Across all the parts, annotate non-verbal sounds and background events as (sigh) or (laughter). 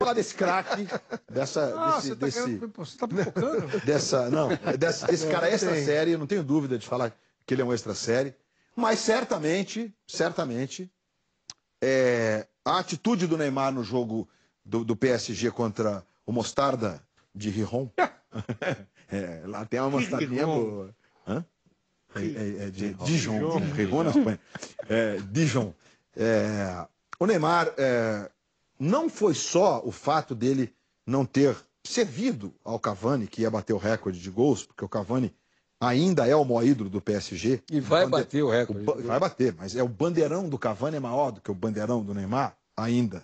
falar desse craque, dessa, Ah, desse, você tá, desse, querendo, pô, você tá pipocando? (laughs) dessa, não, desse, desse cara extra série, eu não tenho dúvida de falar que ele é um extra série, mas certamente, certamente, é, a atitude do Neymar no jogo do, do PSG contra o Mostarda de Rijon, (laughs) é, lá tem uma mostardinha boa. Hã? É, é- é de Dijon, Rijon na Espanha. É, Dijon. É, o Neymar é, não foi só o fato dele não ter servido ao Cavani, que ia bater o recorde de gols, porque o Cavani ainda é o maior ídolo do PSG. E vai bater o recorde. ba- Vai bater, mas é o bandeirão do Cavani é maior do que o bandeirão do Neymar, ainda.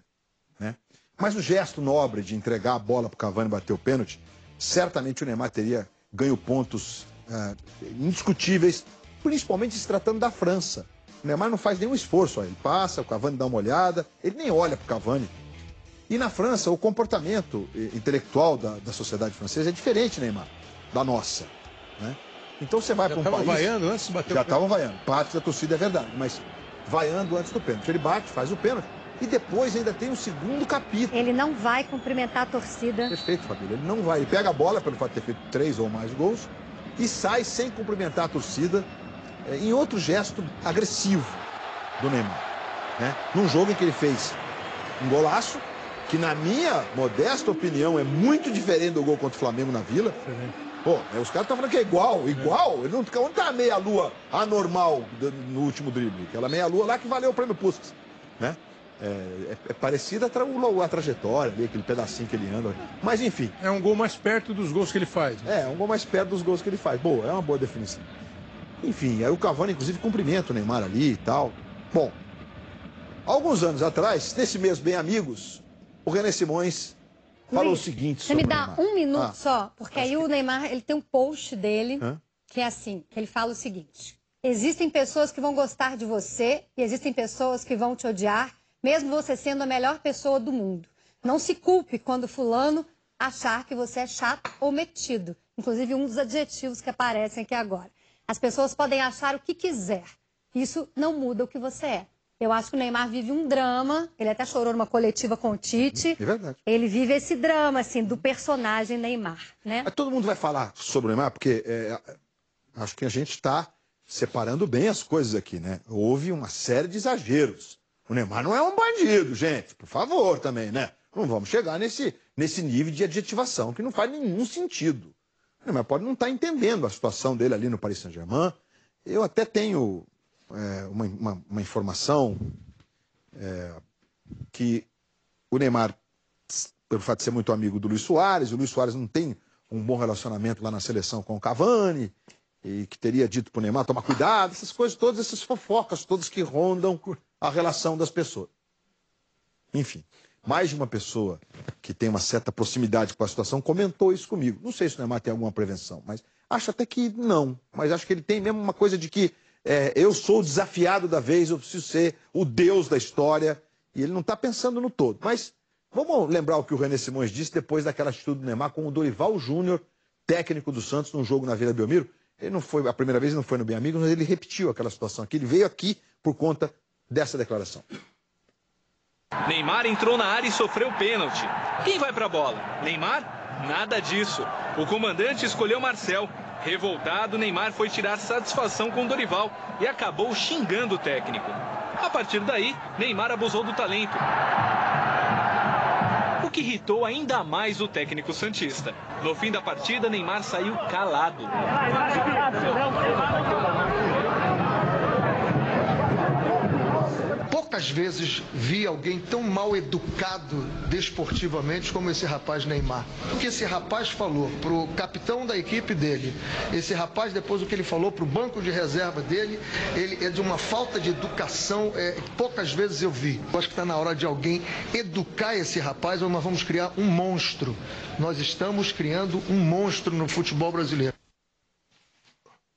Né? Mas o gesto nobre de entregar a bola para o Cavani bater o pênalti, certamente o Neymar teria ganho pontos ah, indiscutíveis, principalmente se tratando da França. O Neymar não faz nenhum esforço, ó, ele passa, o Cavani dá uma olhada, ele nem olha para o Cavani. E na França, o comportamento eh, intelectual da, da sociedade francesa é diferente, Neymar, da nossa. Né? Então você vai Já para um tava país... vaiando antes de bater Já o pênalti? estavam vaiando. Parte da torcida é verdade, mas vaiando antes do pênalti. Ele bate, faz o pênalti. E depois ainda tem o segundo capítulo. Ele não vai cumprimentar a torcida. Perfeito, Família. Ele não vai. Ele pega a bola, pelo fato de ter feito três ou mais gols, e sai sem cumprimentar a torcida, eh, em outro gesto agressivo do Neymar. Né? Num jogo em que ele fez um golaço, que na minha modesta opinião é muito diferente do gol contra o Flamengo na Vila. Pô, os caras estão falando que é igual, igual. Ele não, onde tá a meia-lua anormal no último drible? Aquela meia-lua lá que valeu o prêmio Puskas. Né? É, é, é parecida a, a trajetória ali, aquele pedacinho que ele anda. Mas enfim, É um gol mais perto dos gols que ele faz. é, é um gol mais perto dos gols que ele faz. Boa, é uma boa definição. Enfim, aí o Cavani, inclusive, cumprimenta o Neymar ali e tal. Bom, alguns anos atrás, nesse mesmo Bem Amigos, o René Simões falou Luiz, o seguinte Você me dá um minuto Ah, só, porque aí o Neymar ele tem um post dele Hã? que é assim, que ele fala o seguinte: existem pessoas que vão gostar de você e existem pessoas que vão te odiar, mesmo você sendo a melhor pessoa do mundo. Não se culpe quando fulano achar que você é chato ou metido. Inclusive um dos adjetivos que aparecem aqui agora. As pessoas podem achar o que quiser. Isso não muda o que você é. Eu acho que o Neymar vive um drama. Ele até chorou numa coletiva com o Tite. É verdade. Ele vive esse drama, assim, do personagem Neymar, né? Mas todo mundo vai falar sobre o Neymar, porque é, acho que a gente está separando bem as coisas aqui, né? Houve uma série de exageros. O Neymar não é um bandido, gente. Por favor, também, né? Não vamos chegar nesse, nesse nível de adjetivação que não faz nenhum sentido. O Neymar pode não estar entendendo a situação dele ali no Paris Saint-Germain. Eu até tenho é, uma, uma- uma informação é, que o Neymar pelo fato de ser muito amigo do Luiz Soares, o Luiz Soares não tem um bom relacionamento lá na seleção com o Cavani, e que teria dito pro Neymar tomar cuidado, essas coisas todas, essas fofocas todas que rondam a relação das pessoas. Enfim, mais de uma pessoa que tem uma certa proximidade com a situação comentou isso comigo. Não sei se o Neymar tem alguma prevenção, mas acho até que não. Mas acho que ele tem mesmo uma coisa de que é, eu sou o desafiado da vez, eu preciso ser o deus da história, e ele não está pensando no todo. Mas Vamos lembrar o que o René Simões disse depois daquela atitude do Neymar com o Dorival Júnior, técnico do Santos, num jogo na Vila Belmiro. Ele não foi, a primeira vez ele não foi no Bem Amigos, mas ele repetiu aquela situação aqui. Ele veio aqui por conta dessa declaração. Neymar entrou na área e sofreu pênalti. Quem vai pra bola? Neymar? Nada disso. O comandante escolheu Marcel. Revoltado, Neymar foi tirar satisfação com Dorival e acabou xingando o técnico. A partir daí, Neymar abusou do talento. O que irritou ainda mais o técnico Santista. No fim da partida, Neymar saiu calado. Poucas vezes vi alguém tão mal educado desportivamente como esse rapaz Neymar. O que esse rapaz falou pro capitão da equipe dele, esse rapaz depois o que ele falou pro banco de reserva dele, ele é de uma falta de educação, é, poucas vezes eu vi. Eu acho que está na hora de alguém educar esse rapaz ou nós vamos criar um monstro. Nós estamos criando um monstro no futebol brasileiro.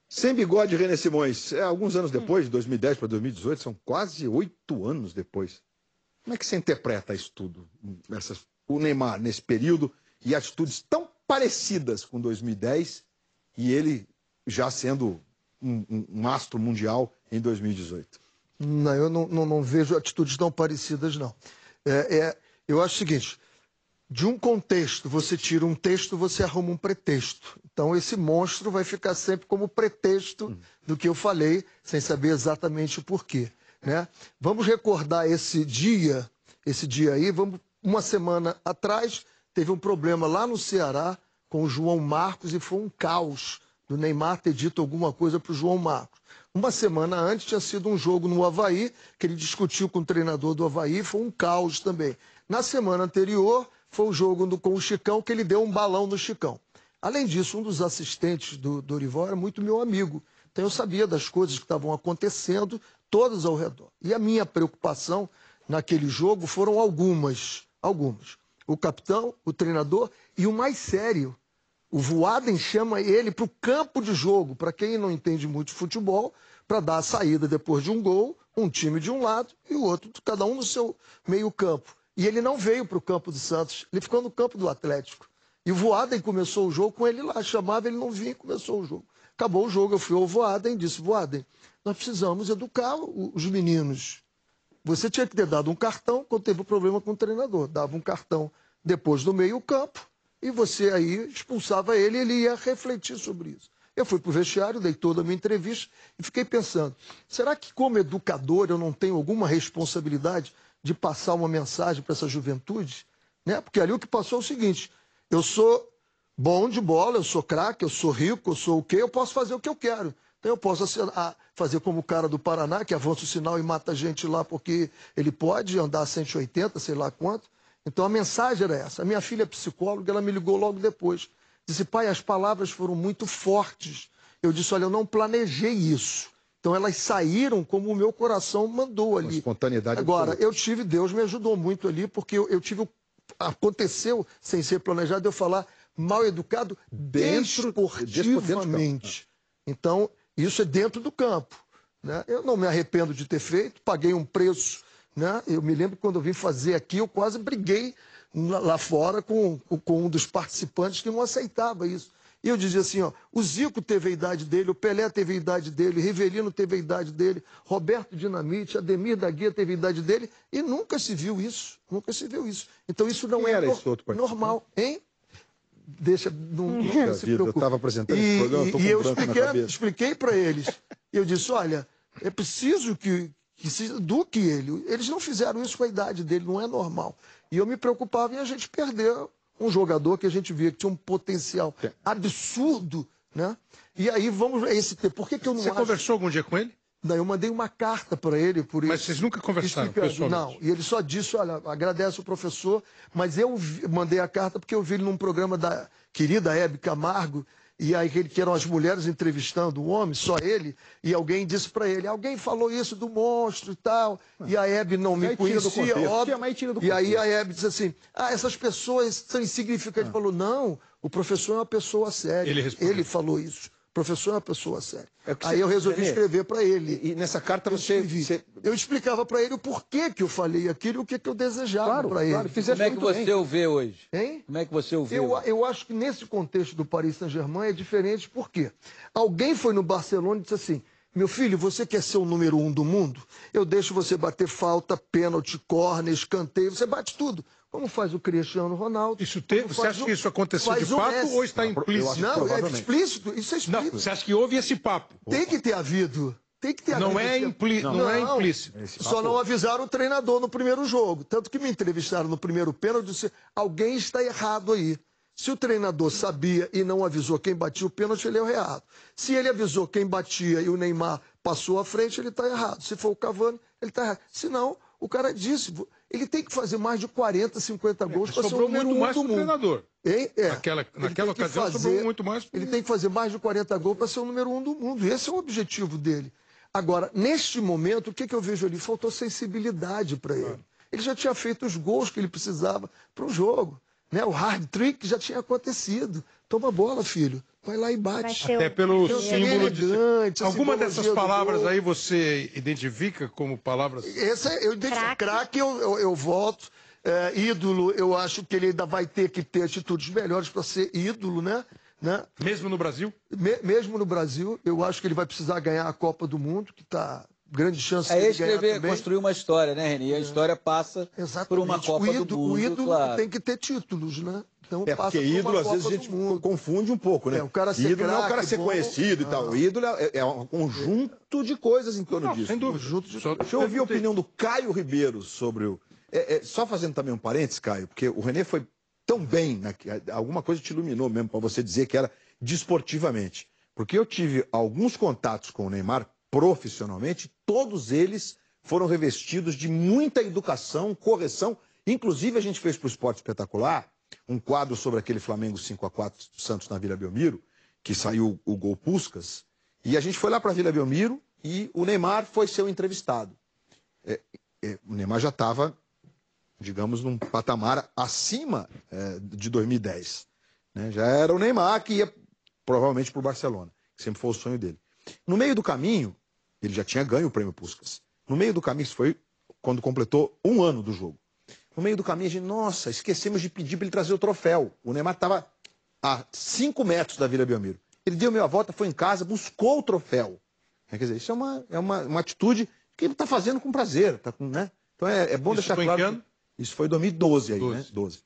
Sem bigode, René Simões. É, alguns anos depois, de 2010 para 2018, são quase oito anos depois. Como é que você interpreta isso tudo? Essas, o Neymar nesse período e atitudes tão parecidas com 2010 e ele já sendo um, um- um astro mundial em 2018. Não, eu não, não, não vejo atitudes tão parecidas, não. É, é, eu acho o seguinte: de um contexto, você tira um texto, você arruma um pretexto. Então, esse monstro vai ficar sempre como pretexto do que eu falei, sem saber exatamente o porquê. Né? Vamos recordar esse dia, esse dia aí, vamos, uma semana atrás, teve um problema lá no Ceará com o João Marcos e foi um caos do Neymar ter dito alguma coisa para o João Marcos. Uma semana antes tinha sido um jogo no Havaí, que ele discutiu com o treinador do Havaí, foi um caos também. Na semana anterior, foi o jogo do, com o Chicão, que ele deu um balão no Chicão. Além disso, um dos assistentes do Dorival era muito meu amigo. Então eu sabia das coisas que estavam acontecendo, todas ao redor. E a minha preocupação naquele jogo foram algumas. Algumas. O capitão, o treinador e o mais sério. O Voaden chama ele para o campo de jogo, para quem não entende muito de futebol, para dar a saída depois de um gol, um time de um lado e o outro, cada um no seu meio campo. E ele não veio para o campo do Santos, ele ficou no campo do Atlético. E o Voaden começou o jogo com ele lá, chamava, ele não vinha e começou o jogo. Acabou o jogo, eu fui ao Voaden e disse, Voaden, nós precisamos educar os meninos. Você tinha que ter dado um cartão quando teve um problema com o treinador. Dava um cartão depois do meio campo e você aí expulsava ele e ele ia refletir sobre isso. Eu fui para o vestiário, dei toda a minha entrevista e fiquei pensando, será que como educador eu não tenho alguma responsabilidade de passar uma mensagem para essa juventude, né? Porque ali o que passou é o seguinte: eu sou bom de bola, eu sou craque, eu sou rico, eu sou o quê? Eu posso fazer o que eu quero. Então eu posso fazer como o cara do Paraná, que avança o sinal e mata a gente lá porque ele pode andar 180, sei lá quanto. Então a mensagem era essa. A minha filha é psicóloga, ela me ligou logo depois. Disse, pai, as palavras foram muito fortes. Eu disse, olha, eu não planejei isso. Então elas saíram como o meu coração mandou ali. Uma espontaneidade. Agora, absoluta. eu tive, Deus me ajudou muito ali, porque eu, eu tive. Aconteceu, sem ser planejado, eu falar mal educado dentro, desportivamente. Então, isso é dentro do campo. Né? Eu não me arrependo de ter feito, paguei um preço. Né? Eu me lembro quando eu vim fazer aqui, eu quase briguei lá fora com, com um dos participantes que não aceitava isso. E eu dizia assim, ó, o Zico teve a idade dele, o Pelé teve a idade dele, Rivelino teve a idade dele, Roberto Dinamite, Ademir da Guia teve a idade dele, e nunca se viu isso, nunca se viu isso. Então isso não Quem é era no, esse outro normal, hein? Deixa, não, não Puxa se vida, eu estava apresentando E, esse programa, eu tô e- com e eu expliquei, expliquei para eles. Eu disse, olha, é preciso que, que se eduque ele. Eles não fizeram isso com a idade dele, não é normal. E eu me preocupava em a gente perder um jogador que a gente via que tinha um potencial absurdo, né? E aí vamos a esse tempo. Por que, que eu não Você acho... conversou algum dia com ele? Daí eu mandei uma carta para ele por Mas isso. vocês nunca conversaram explicando. pessoalmente? Não, e ele só disse, olha, agradece o professor, mas eu vi- mandei a carta porque eu vi ele num programa da querida Hebe Camargo, e aí que ele- que eram as mulheres entrevistando o homem, só ele, e alguém disse para ele, alguém falou isso do monstro e tal, e a Hebe não me conhecia, óbvio, e aí a Hebe disse assim, ah, essas pessoas são insignificantes. Ele falou, não, o professor é uma pessoa séria. Ele respondeu. falou isso. O professor é uma pessoa séria. É aí você- eu resolvi escrever para ele. E, e nessa carta você, você- Eu explicava para ele o porquê que eu falei aquilo e o que, que eu desejava Claro, para ele. claro, Como é que você bem. o vê hoje? Hein? Como é que você o vê? Eu, eu acho que nesse contexto do Paris Saint-Germain é diferente, por quê? Alguém foi no Barcelona e disse assim: meu filho, você quer ser o número um do mundo? Eu deixo você bater falta, pênalti, córner, escanteio, você bate tudo. Como faz o Cristiano Ronaldo? Isso te... como Você acha o- que isso aconteceu faz de o fato ou está implícito? Não, é explícito, isso é Não, explícito. você acha que houve esse papo? Tem que ter havido. Tem que ter Não havido é, esse- impli... não. é implícito. Esse Só papo- não avisaram o treinador no primeiro jogo. Tanto que me entrevistaram no primeiro pênalti e disse: alguém está errado aí. Se o treinador sabia e não avisou quem batia o pênalti, ele é errado. Se ele avisou quem batia e o Neymar passou à frente, ele está errado. Se for o Cavani, ele está errado. Se não, o cara disse: ele tem que fazer mais de 40, 50 gols para ser o número muito um mais do mundo. treinador. Hein? É. Naquela- naquela ocasião, sobrou muito mais Ele tem que fazer mais de 40 gols para ser o número um do mundo. Esse é o objetivo dele. Agora, neste momento, o que, que eu vejo ali? Faltou sensibilidade para ele. Ele já tinha feito os gols que ele precisava para o jogo. Né? O hard trick já tinha acontecido. Toma bola, filho. Vai lá e bate. Até pelo Eu- símbolo de. elegante, a Alguma dessas palavras aí você identifica como palavras. Esse é, eu identifico. Craque. Craque, eu, eu, eu voto. É, ídolo, eu acho que ele ainda vai ter que ter atitudes melhores para ser ídolo, né? né? Mesmo no Brasil? Me- mesmo no Brasil, eu acho que ele vai precisar ganhar a Copa do Mundo, que está grande chance É dele escrever, ganhar também. construir uma história, né, Reni? A história passa Exatamente. por uma Copa o ídolo, do Mundo, o ídolo claro. tem que ter títulos, né? Então É passa porque por uma ídolo, às vezes, a gente Mundo. confunde um pouco, né? É, o cara ser ídolo não é o cara ser bom. conhecido e tal. O ídolo é, é um conjunto de coisas em torno Não, disso. sem dúvida. Conjunto de- Só Deixa eu ouvir a opinião do Caio Ribeiro sobre o. é, é, só fazendo também um parênteses, Caio, porque o Renê foi tão bem, né, que alguma coisa te iluminou mesmo para você dizer que era desportivamente. Porque eu tive alguns contatos com o Neymar profissionalmente, todos eles foram revestidos de muita educação, correção. Inclusive, a gente fez para o Esporte Espetacular um quadro sobre aquele Flamengo 5 a 4 Santos na Vila Belmiro, que saiu o gol Puscas. E a gente foi lá para a Vila Belmiro e o Neymar foi ser o entrevistado. É, é, o Neymar já estava, digamos, num patamar acima é, de 2010. né? Já era o Neymar que ia provavelmente para o Barcelona, que sempre foi o sonho dele. No meio do caminho, ele já tinha ganho o prêmio Puskas. No meio do caminho, isso foi quando completou um ano do jogo. No meio do caminho, a gente, nossa, esquecemos de pedir para ele trazer o troféu. O Neymar estava a cinco metros da Vila Belmiro. Ele deu meia volta, foi em casa, buscou o troféu. Quer dizer, isso é uma, é uma, uma atitude que ele está fazendo com prazer. Tá, com- né? Então é, é bom Isso deixar foi em claro. que ano? Isso foi em 2012 aí, 12. né? 12.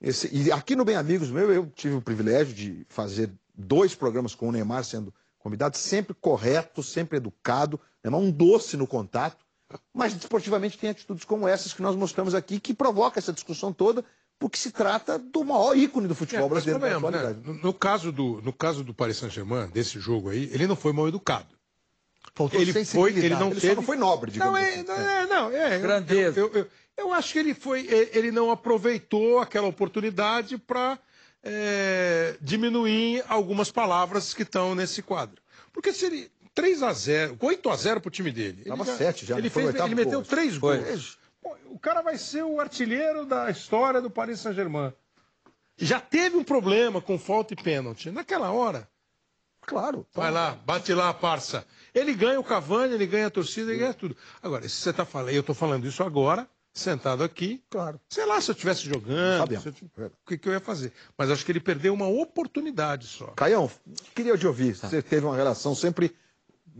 Esse- e aqui no Bem Amigos meu, eu tive o privilégio de fazer dois programas com o Neymar sendo convidado, sempre correto, sempre educado, Neymar um doce no contato, mas desportivamente tem atitudes como essas que nós mostramos aqui, que provoca essa discussão toda, porque se trata do maior ícone do É, futebol mas brasileiro da convenhamos, né? no, no caso do, no caso do Paris Saint-Germain, desse jogo aí, ele não foi mal educado. Faltou Ele foi, ele não Ele teve... só não foi nobre, digamos Não, é, assim. não, é, não, é. eu- Grandeza. Eu, eu, eu, eu acho que ele foi. é, Ele não aproveitou aquela oportunidade para diminuir algumas palavras que estão nesse quadro. Porque se ele. 3 a 0 8 a 0 pro time dele. Tava ele sete já, Ele, não foi o fez, ele meteu gol, acho. três Foi. gols. Pô, O cara vai ser o artilheiro da história do Paris Saint-Germain. Já teve um problema com falta e pênalti. Naquela hora, Claro. Vai lá, bate lá, parça. Ele ganha o Cavani, ele ganha a torcida, ele ganha tudo. Agora, se você tá falando, eu tô falando isso agora, sentado aqui, Claro. sei lá se eu estivesse jogando, eu tivesse- o que, que eu ia fazer. Mas acho que ele perdeu uma oportunidade só. Caião, queria te ouvir. Você teve uma relação sempre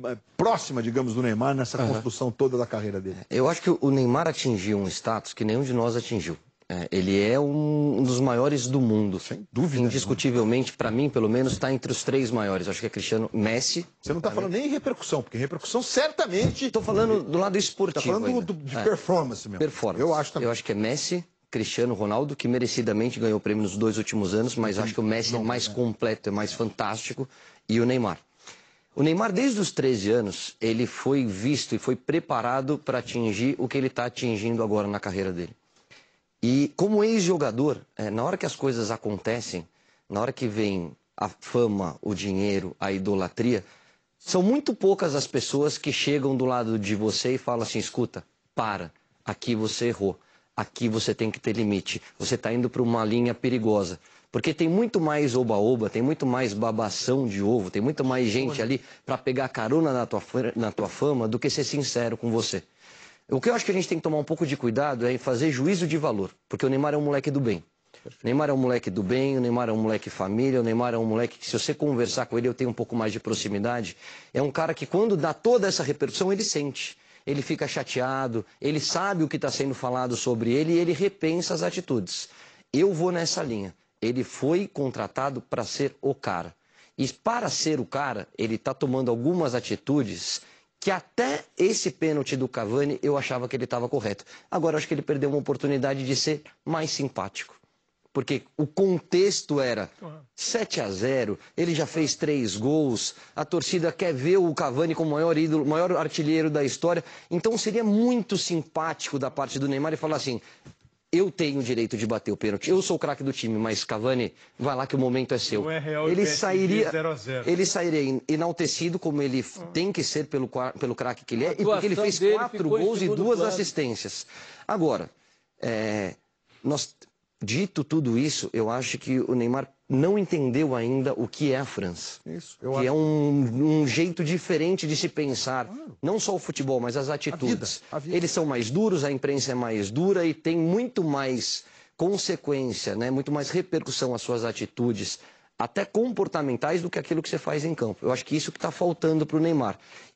eh, próxima, digamos, do Neymar nessa construção toda da carreira dele. Eu acho que o Neymar atingiu um status que nenhum de nós atingiu. É, ele é um, um dos maiores do mundo. Sem dúvida Indiscutivelmente, para mim, pelo menos, está entre os três maiores. Acho que é Cristiano Messi. Você não está falando nem em repercussão, porque repercussão certamente. Estou falando do lado Está esportivo. falando ainda. do- de É. performance mesmo. Performance. Eu acho também. Eu acho que é Messi, Cristiano Ronaldo, que merecidamente ganhou o prêmio nos dois últimos anos, mas acho que o Messi é mais completo, é mais fantástico, e o Neymar. O Neymar, desde os 13 anos, ele foi visto e foi preparado para atingir o que ele está atingindo agora na carreira dele. E como ex-jogador, eh, na hora que as coisas acontecem, na hora que vem a fama, o dinheiro, a idolatria, são muito poucas as pessoas que chegam do lado de você e falam assim: escuta, para, aqui você errou, aqui você tem que ter limite, você está indo para uma linha perigosa. Porque tem muito mais oba-oba, tem muito mais babação de ovo, tem muito mais gente ali para pegar carona na tua, na tua fama do que ser sincero com você. O que eu acho que a gente tem que tomar um pouco de cuidado é em fazer juízo de valor, porque o Neymar é um moleque do bem. O Neymar é um moleque do bem, o Neymar é um moleque família, o Neymar é um moleque que, se você conversar com ele, eu tenho um pouco mais de proximidade. É um cara que, quando dá toda essa repercussão, ele sente. Ele fica chateado, ele sabe o que está sendo falado sobre ele e ele repensa as atitudes. Eu vou nessa linha. Ele foi contratado para ser o cara. E para ser o cara, ele está tomando algumas atitudes que até esse pênalti do Cavani eu achava que ele estava correto. Agora acho que ele perdeu uma oportunidade de ser mais simpático. Porque o contexto era 7 a 0, ele já fez três gols, a torcida quer ver o Cavani como maior ídolo, maior artilheiro da história. Então seria muito simpático da parte do Neymar e falar assim: eu tenho o direito de bater o pênalti, eu sou o craque do time, mas Cavani, vai lá que o momento é seu. Não é real ele sairia, 0 a 0. ele sairia enaltecido como ele tem que ser pelo, pelo craque que ele é, e porque ele fez quatro gols e duas plano. assistências. Agora, é, nós, dito tudo isso, eu acho que o Neymar não entendeu ainda o que é a França. Isso, eu que acho. é um, um jeito diferente de se pensar, não só o futebol, mas as atitudes. a vida. Eles são mais duros, a imprensa é mais dura e tem muito mais consequência, né? muito mais repercussão às suas atitudes, até comportamentais, do que aquilo que você faz em campo. Eu acho que isso que está faltando para o Neymar.